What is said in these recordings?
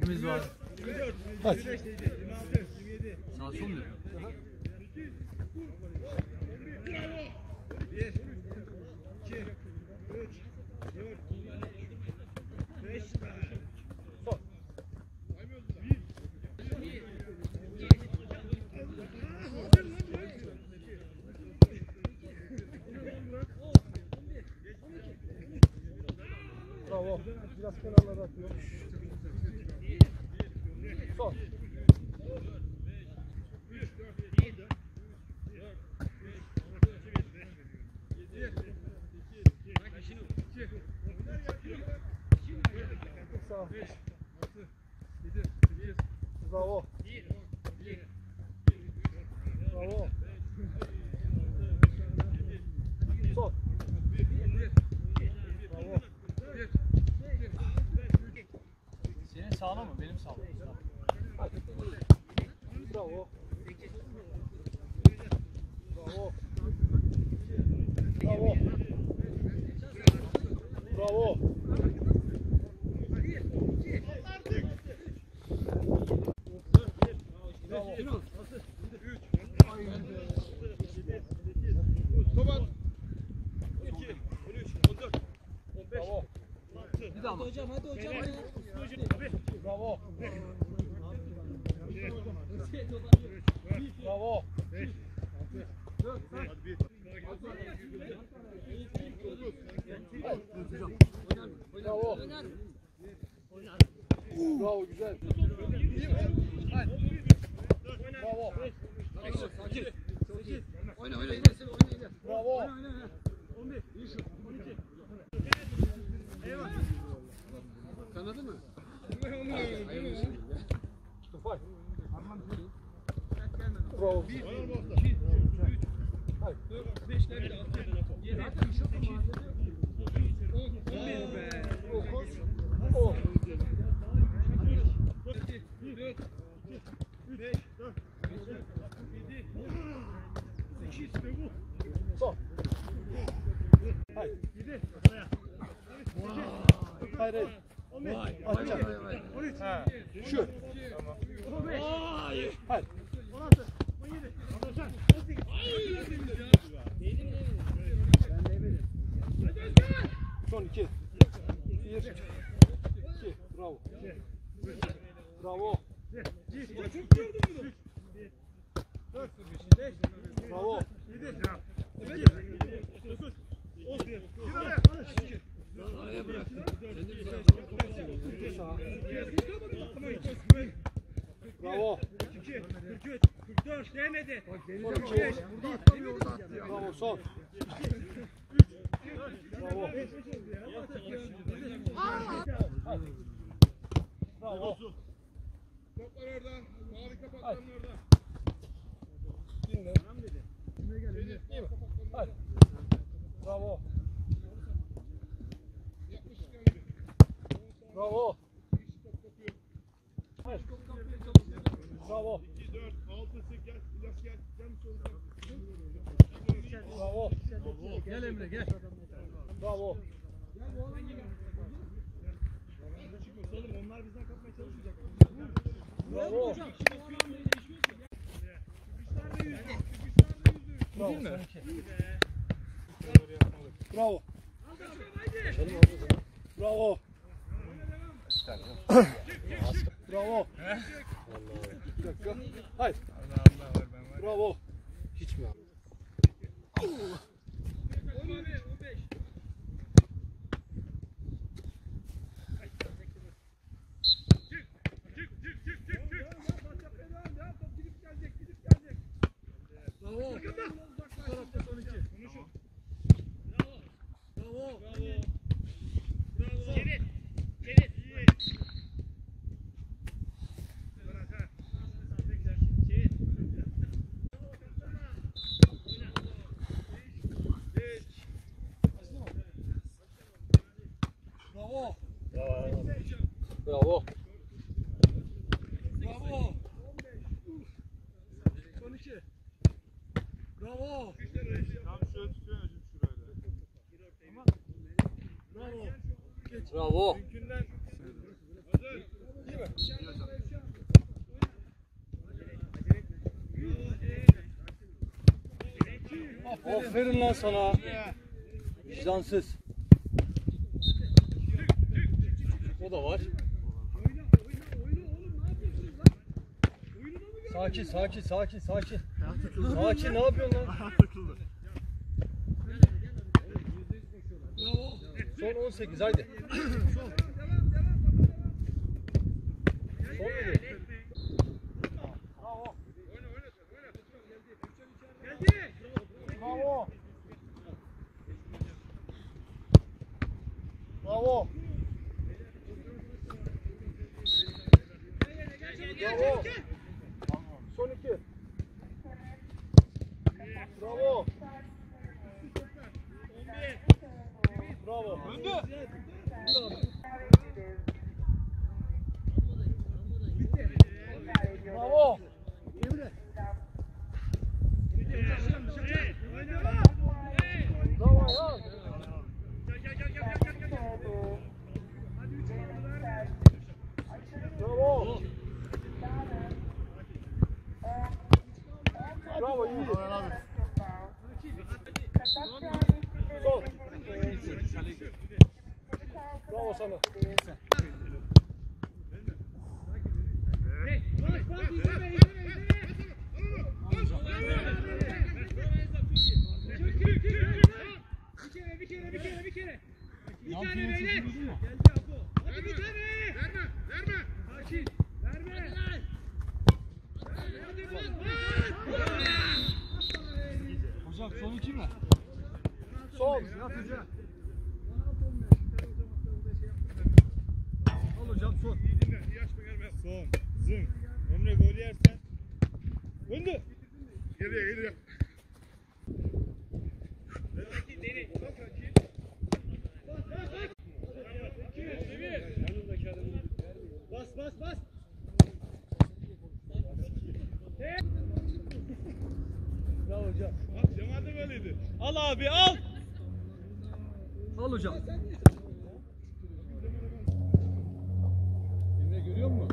Bizimiz var. 24, Kaç? 25 neydi? 26, 27, Sağ sol mu? Bravo. Biraz kenarlara atıyor. Son. Sağ. Bravo. Sağına mı? Benim. Bravo. Bravo. Bravo. Bravo. Bravo. Tobat. 12, 13, 14, 15, Bravo. Bir daha mı? Hocam hadi hocam. Bravo. Bravo. Bravo. Bravo güzel. Bravo. Oyna oyna ilerisi oyna ilerisi. Bravo. Kanadı mı? Tufay. Bravo. Hayır. Dokuz. On. Son. Hayır. Hayır hayır. Atacağım. Ha. Şu. Hayır. Son iki. Bir. İki. Bravo. Bravo. Bravo. Sağ. Bravo. 42, 43, 44, değmedi. Son iki. 45, Bravo son. Bravo. Bravo. Toplar orada. Mavi kapakların orada. Dinle. İyi mi? Hadi. Bravo. Bravo. Hadi. Bravo. 2, 4, 6, 8, gel. İlyas gel. Gel mi soldan? Bravo. Gel Emre gel. Bravo. Oğlum onlar bizden kapmaya çalışmayacak. Bravo. Bravo. mi? Bravo. Bravo. Bravo. Bir dakika. Hayır. Bravo. Hiç mi? Bravo. Bravo. Dünkünden. Hazır. Aferin lan sana. Vicdansız. O da var. Sakin sakin sakin sakin. Sakin ne yapıyorsun lan? Son 18 haydi. Son. Son muydu? Runde! Bravo sana. Bir kere bir kere bir kere bir kere. Bir tane beyler. hocam. Bak Cemal de böyleydi. Al abi al. Al hocam. Yine görüyor musun?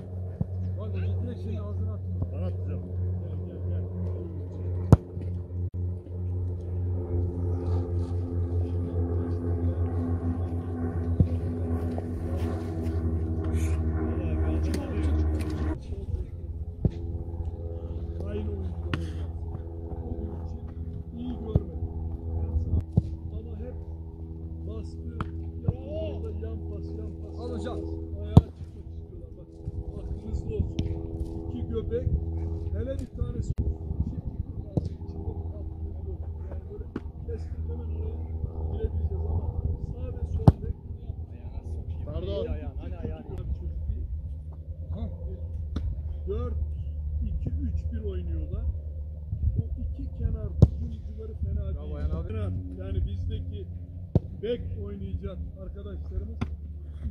bek oynayacak arkadaşlarımız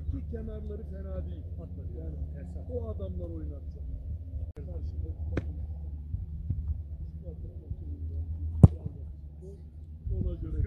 iki kenarları fena değil. Yani o adamlar oynatacak. Ona göre.